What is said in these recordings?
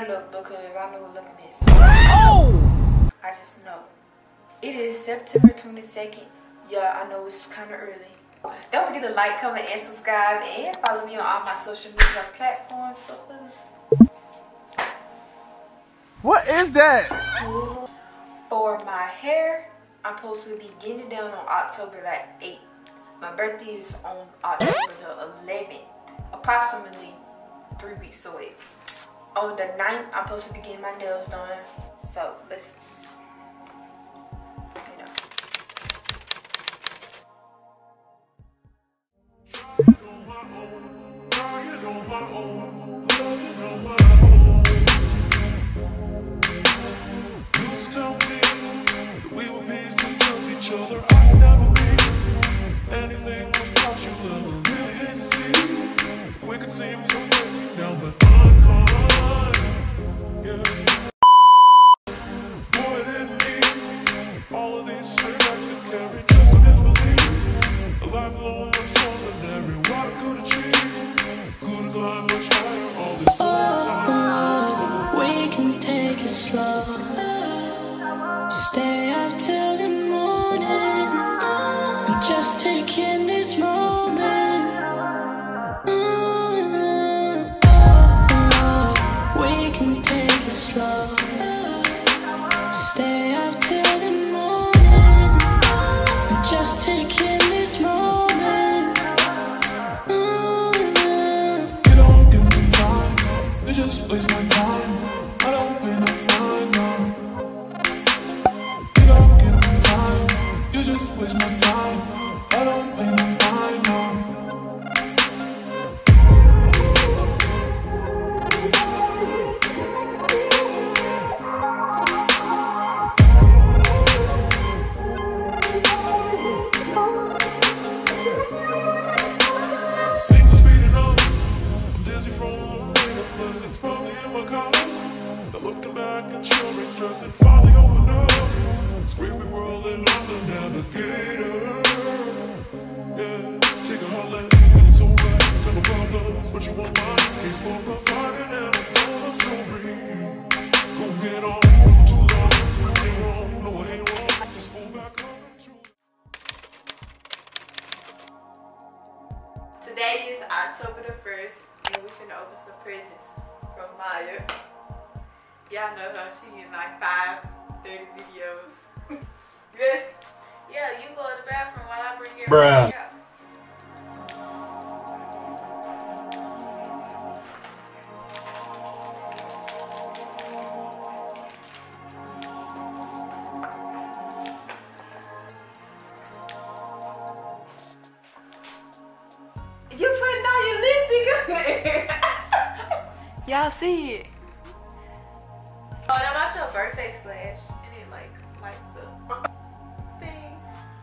her look because I know what it is. Oh! I just know. It is September 22nd. Yeah, I know it's kind of early. Don't forget to like, comment, and subscribe. And follow me on all my social media platforms. What is that? For my hair, I'm supposed to be getting it down on October like 8th. My birthday is on October the 11th. Approximately three weeks away on the ninth, I'm supposed to be getting my nails done. So let's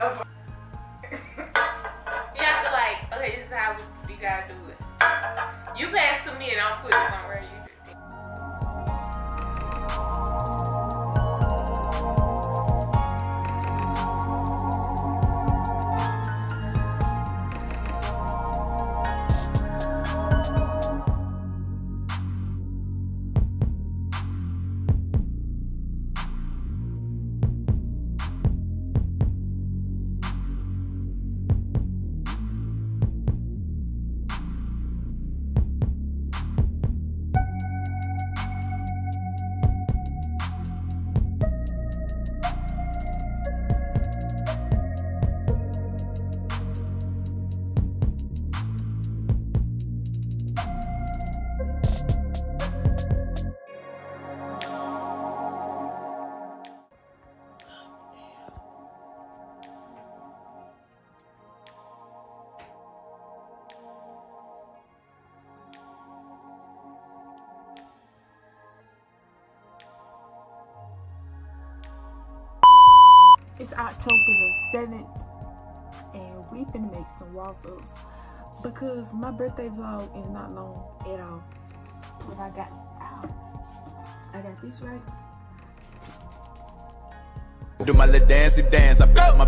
You have to like, okay, this is how you gotta do it. You pass to me and I'm putting It's October the 7th and we finna make some waffles because my birthday vlog is not long at all. But I got, ow, I got this right. Do my little dancey dance, I got my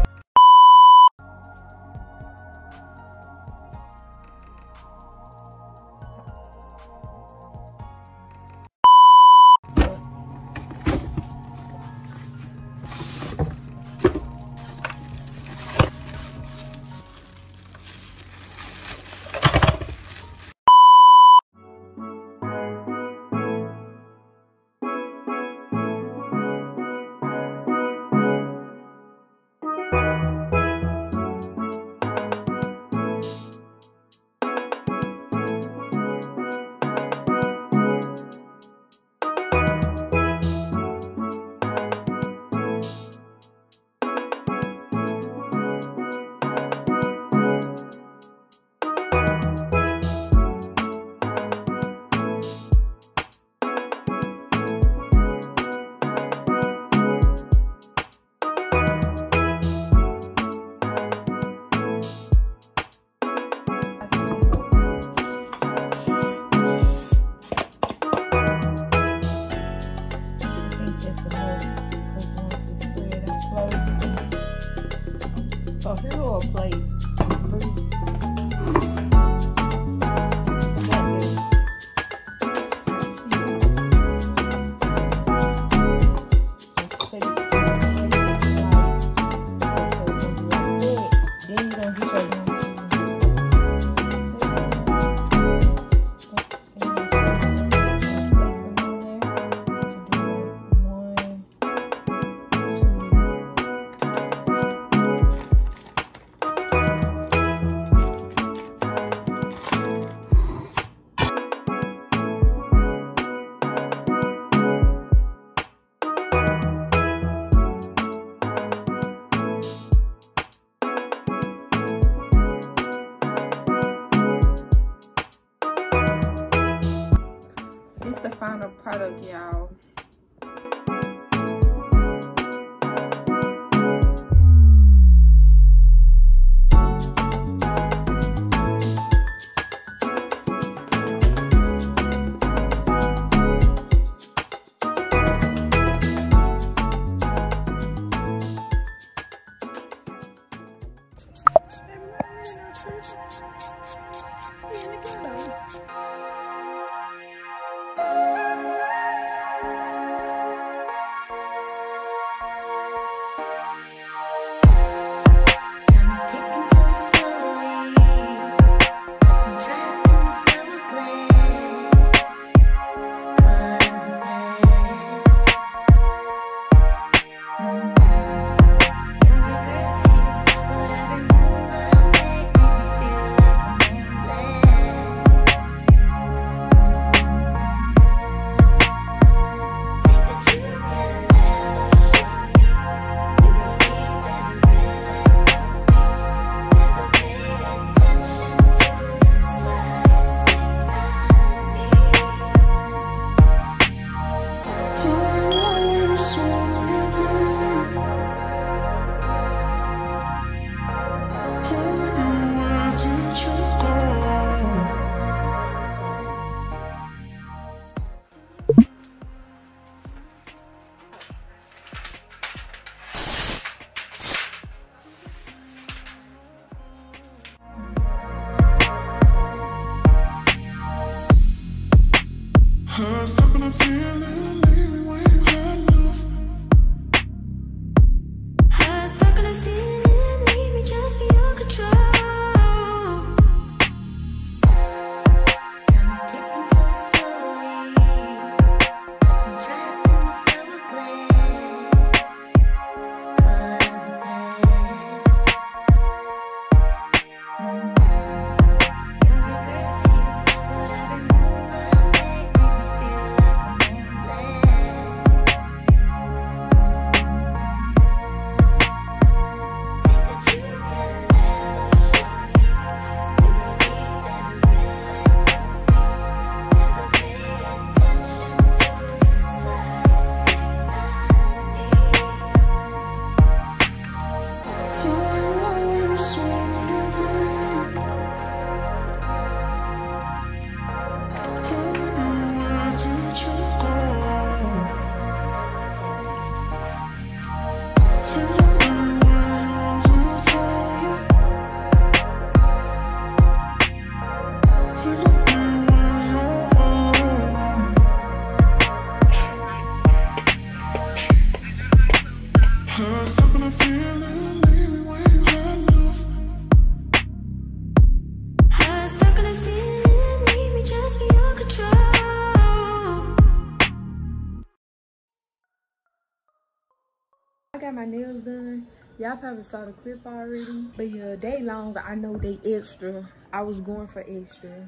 got my nails done. Y'all probably saw the clip already. But yeah, day long. I know they extra. I was going for extra.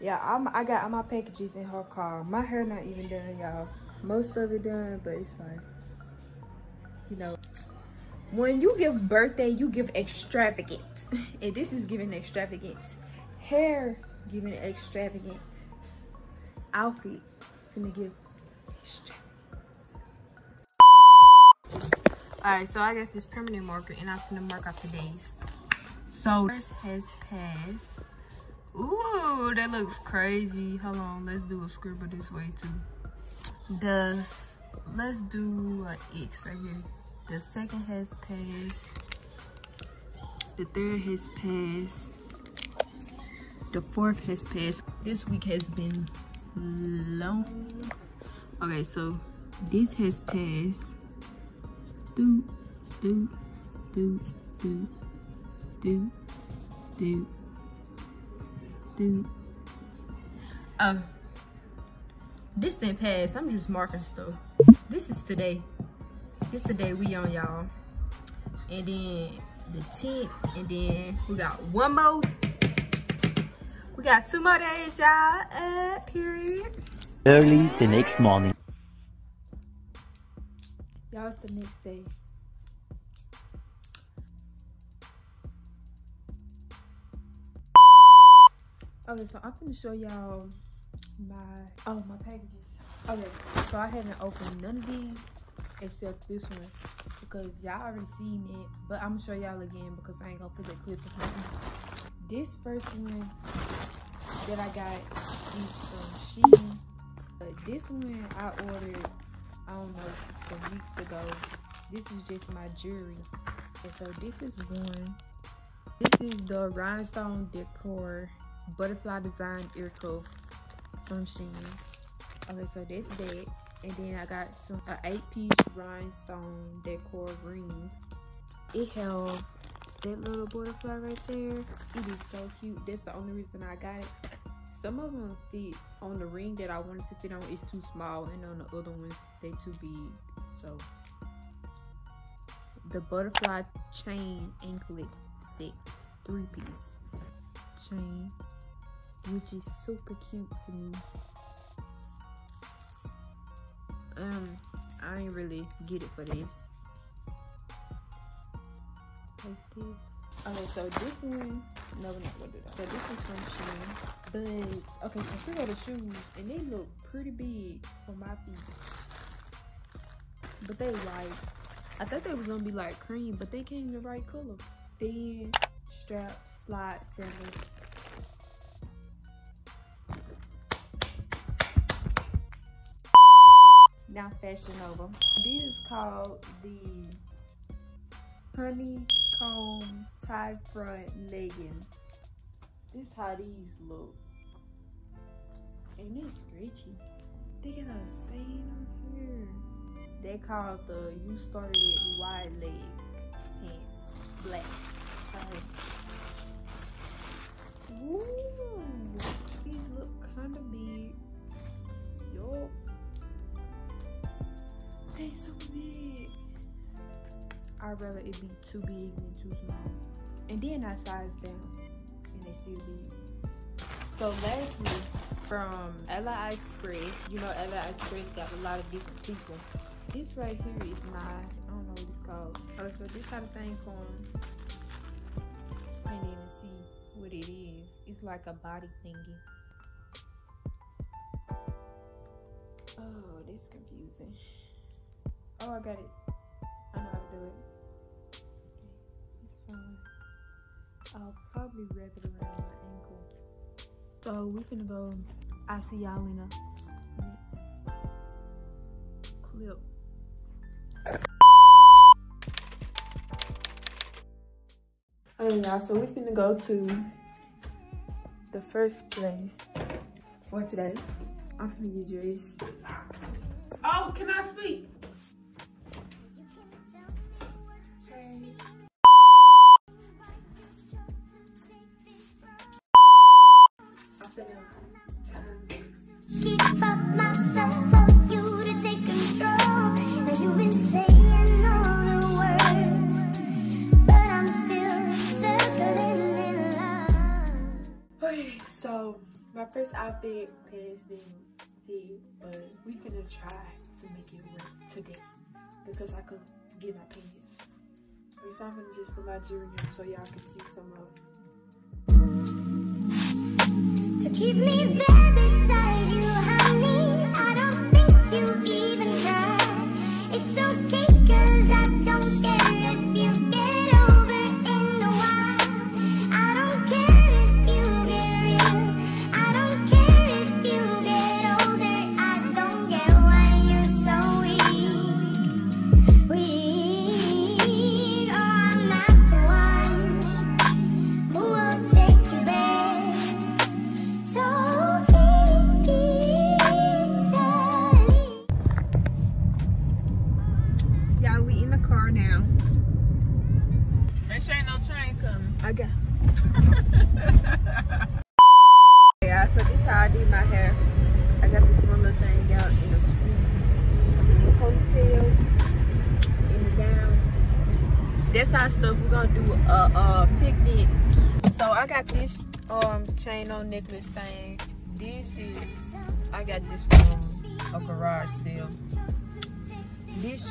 Yeah, I'm, I got all my packages in her car. My hair not even done, y'all. Most of it done, but it's fine. You know, when you give birthday, you give extravagant. And this is giving extravagant. Hair giving extravagant. Outfit gonna give extravagant. Alright, so I got this permanent marker and I'm gonna mark off the days. So first has passed. Ooh, that looks crazy. Hold on, let's do a scribble this way too. Does let's do an X right here. The second has passed. The third has passed. The fourth has passed. This week has been long. Okay, so this has passed. Do, do, do, do, do, do, do. Um, this didn't pass. I'm just marking stuff. This is today. This the day we on y'all. And then the 10th. And then we got one more. We got two more days, y'all. Uh, period. Early the next morning. The next day. Okay, so I'm gonna show y'all my oh my packages. Okay, so I haven't opened none of these except this one because y'all already seen it, but I'm gonna show y'all again because I ain't gonna put that clip in here. This first one that I got is from Shein. But this one I ordered I don't know, some weeks ago. This is just my jewelry. And so this is one. This is the rhinestone decor butterfly design ear cuff from Shein. Okay, so that's that. And then I got some an eight piece rhinestone decor ring. It has that little butterfly right there. It is so cute. That's the only reason I got it. Some of them fit on the ring that I wanted to fit on is too small, and on the other ones they too big. So the butterfly chain anklet set, three piece chain, which is super cute to me. Um, I ain't really get it for this. Like this. Okay, so this one, no, we're not gonna do that. So this is from Shein. But, okay, so here are the shoes, and they look pretty big for my feet. But they like I thought they was gonna be like cream, but they came the right color. Thin, strap, slide, sandals. Now Fashion Nova. This is called the honeycomb tie front legging. This how these look. And it's stretchy. They got a saying on here. They call the you started it wide leg pants. Black. Ooh. These look kinda big. Yup. They so big. I'd rather it be too big than too small. And then I size down and they still big. So lastly, from AliExpress, you know AliExpress got a lot of different people. This right here is my, I don't know what it's called. Oh, so this how the thing come. Can't even see what it is. It's like a body thingy. Oh, this is confusing. Oh, I got it. I know how to do it. Okay, it's fine. I'll probably wrap it around my ankle. So we finna go. I see y'all in a next clip. Okay, y'all. So we finna go to the first place for today. I'm finna get dressed. Oh, can I speak? Okay, so my first outfit pays the did, but we're gonna try to make it work today because I could get my pants. So I'm gonna just put my jewelry on so y'all can see some of it. To keep me there beside you, honey. I don't think you even try. It's okay, cause I don't care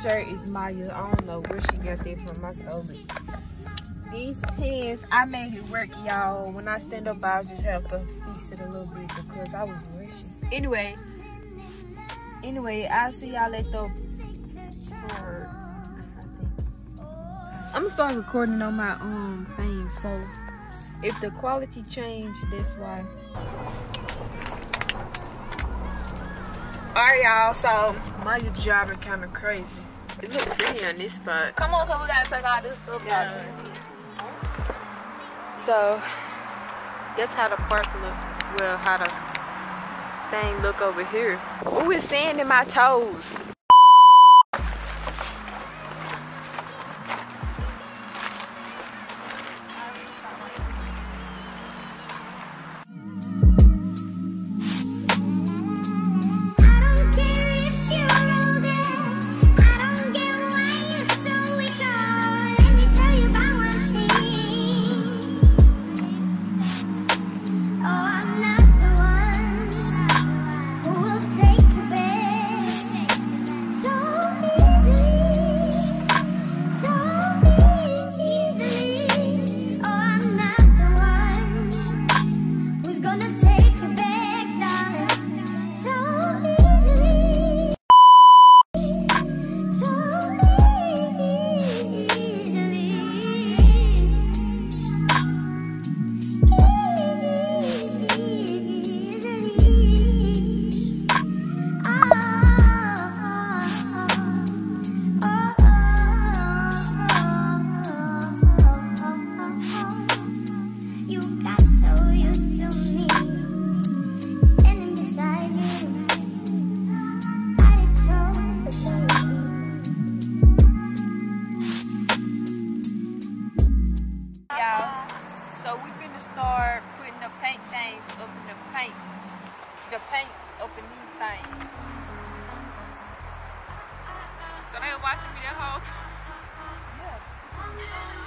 shirt is Maya. I don't know where she got that from. I stole it. These pants, I made it work, y'all. When I stand up, I just have to fix it a little bit because I was rushing. Anyway, anyway, I'll see y'all at the. I'm gonna start recording on my um thing, so if the quality change, that's why. Alright, y'all. So my driving kind of crazy. It looks pretty on this spot. Come on, cause we gotta take all this stuff down. So that's how the park look. Well, how the thing look over here. Ooh, it's sand in my toes.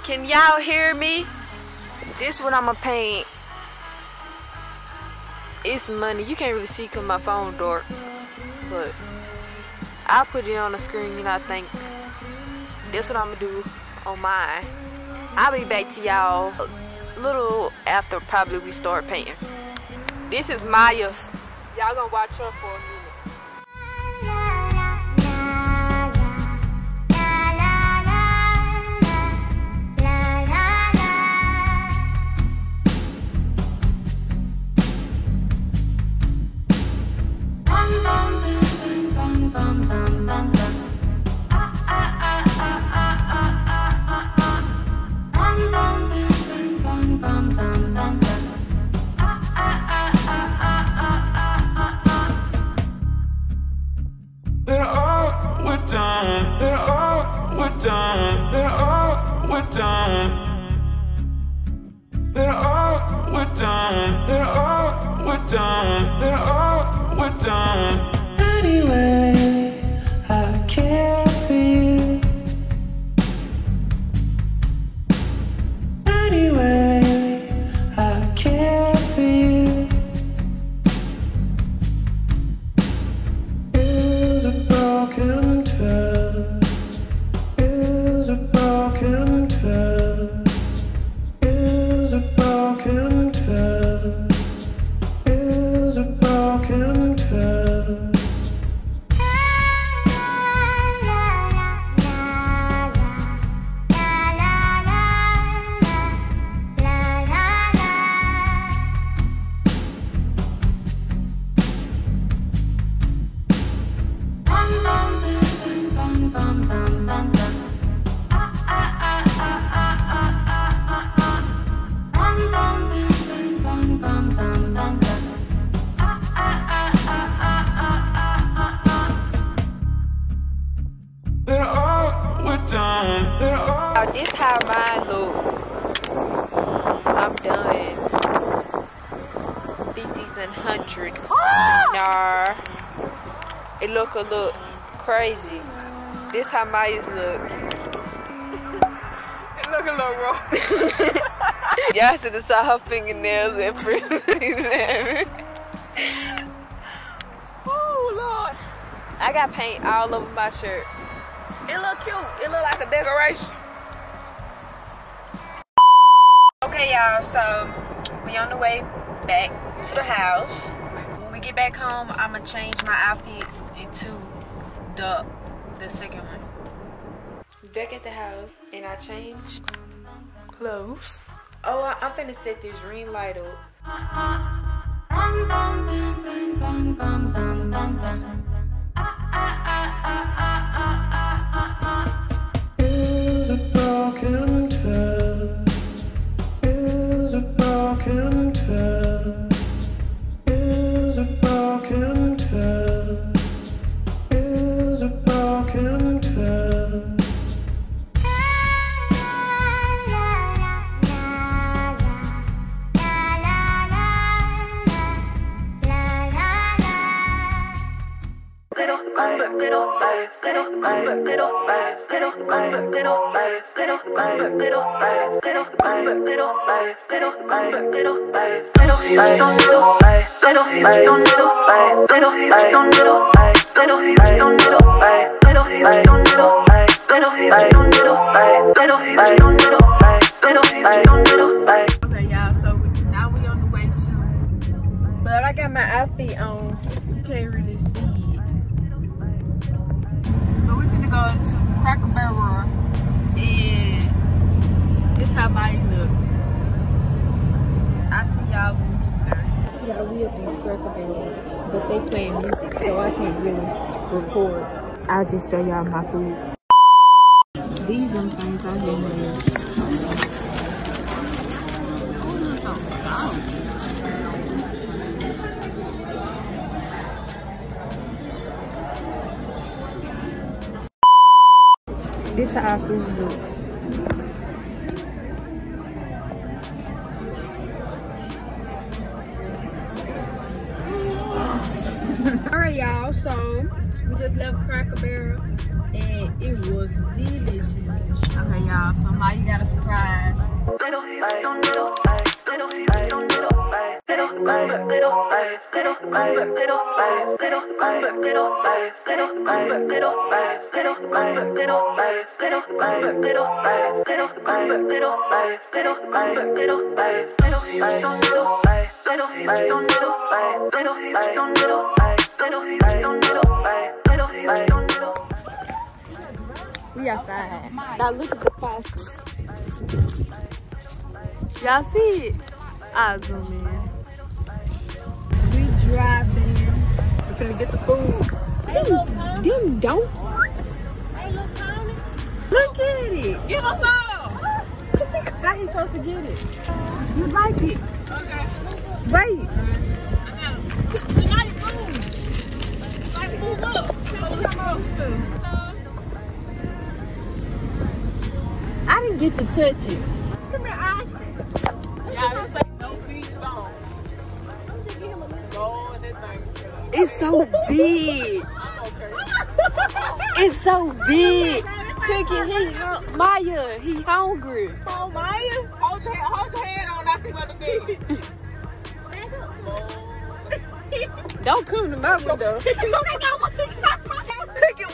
Can y'all hear me? This what I'ma paint. It's money. You can't really see cause my phone dark. But I'll put it on the screen and I think that's what I'm gonna do on mine. I'll be back to y'all a little after probably we start painting. This is Maya's. Y'all gonna watch her for a How look. It look a little rough. Y'all should have saw her fingernails at first. oh Lord. I got paint all over my shirt. It look cute. It look like a decoration. Okay, y'all, so we on the way back to the house. When we get back home, I'ma change my outfit into the the second back at the house and I changed clothes. Oh, I, I'm finna set this ring light up. Is But I got my outfit on. You can't really see. But we finna go to Cracker Barrel and this how my look. I see y'all when we get there. Yeah, we up in Cracker Barrel, but they playing music, so I can't really record. I'll just show y'all my food. These are things I didn't know. This how our food look. We outside. Now look at the fossils. Y'all see it? I'll zoom in. Finna get the food. Them, them don't. Look at it. Give us some. How you supposed to get it? You like it? Okay. Wait. I got it. This is food. Nice food. Look. Let's go. I didn't get to touch it. Come here. Yeah, it's like no feet on. Go in that thing. It's so big. It's so big. Cookie, he Maya, he hungry. Oh, Maya. Hold your, hold your hand on after what it. Don't come to my window. Cookie,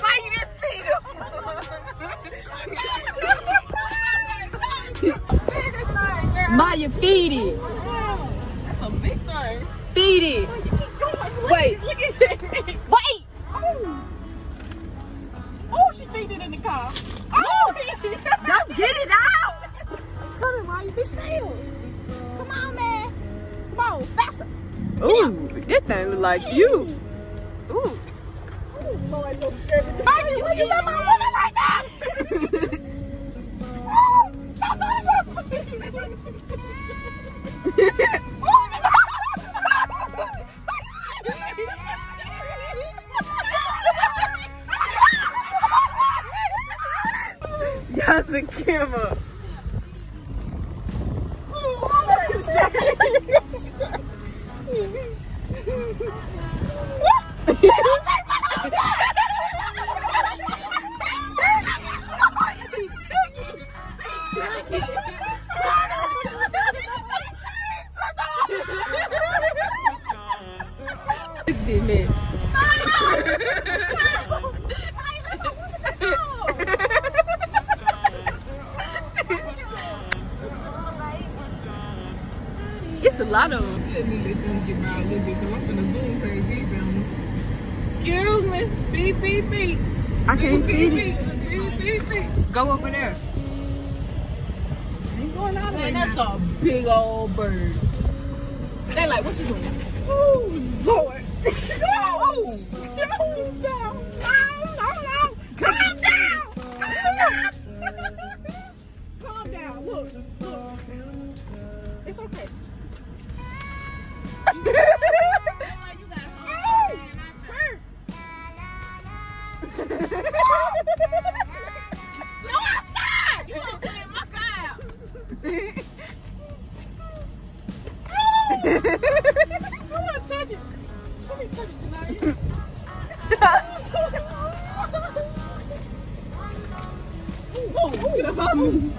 why you didn't feed him? Maya, feed it. That's a big thing. Feed it. Wait. Look at that. Wait. Oh, oh she feed it in the car. Oh, Don't get it out. It's coming, Maya. Be still. Come on, man. Come on, faster. Ooh, that thing look like you. Ooh. Oh, Lord, so scared. Maya, why you let my woman like that? Oh, stop doing something. I can't Beep, fit beep, it. beep, beep, beep. Go over there. Ain't going out Man, that's a big old bird. They like, what you doing?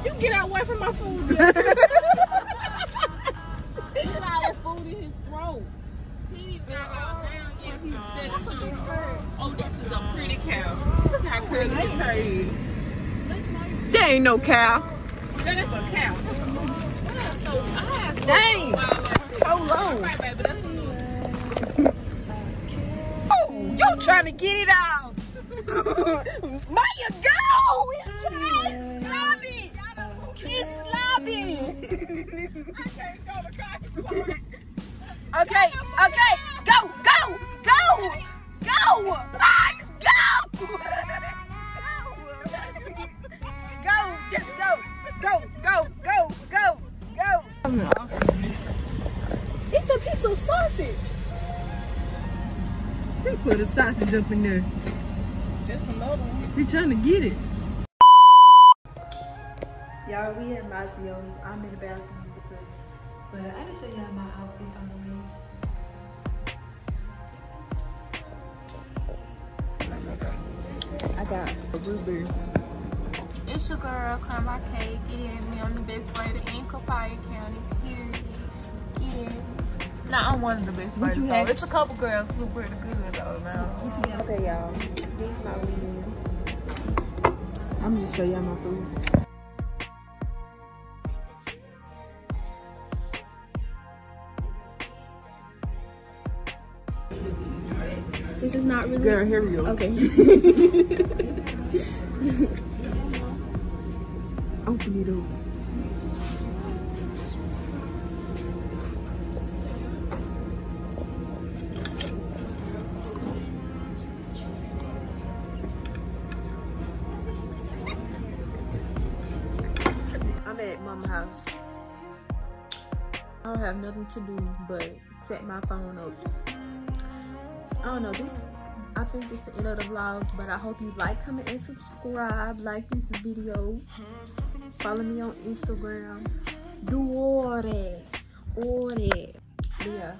You get out away from my food. There ain't no cow. That is a cow. So I have Dang. Hold on. Right, baby, that's me. Oh, you trying to get it out. Maya, go! It's trying. Stop it. It's sloppy. Okay, okay, sausage up in there. Just another one. We trying to get it. Y'all, we at Mazzio's. I'm in the bathroom because, but I didn't show y'all my outfit on the way. I got a blueberry. It's your girl, Karma Cake. Get in me. I'm the best braider in Copiah County. Period. Get in. Nah, I'm one of the best What braiders. you though. have? It's a couple girls who pretty good though now. Okay, y'all. These my wings. I'm gonna just show y'all my food. This is not really. Girl, here we go. Okay. Open it up. Nothing to do but set my phone up. I don't know this. I think it's the end of the vlog, but I hope you like, comment, and subscribe. Like this video. Follow me on Instagram. Do all that. All that. But yeah.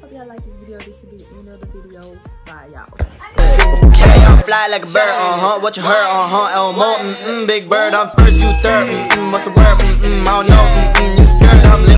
Hope y'all like this video. This will be the end of the video. Bye, y'all. I'm fly like a bird, uh huh. What you heard, uh huh. Elmo, mm mm. Big bird, I'm first, you third, mm mm. What's the word, mm mm. I don't know, mm mm. You scared, I'm living.